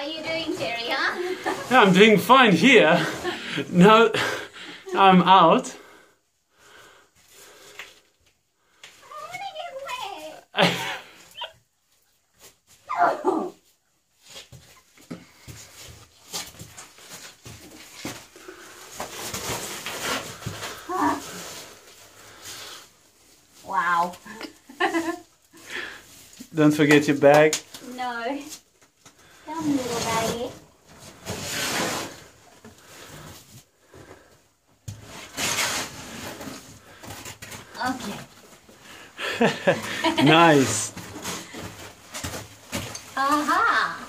are you doing, Terry, huh? Yeah, I'm doing fine here. Now I'm out. I wanna get. Wow. Don't forget your bag. No. Come, little baggy. Okay. nice. Aha.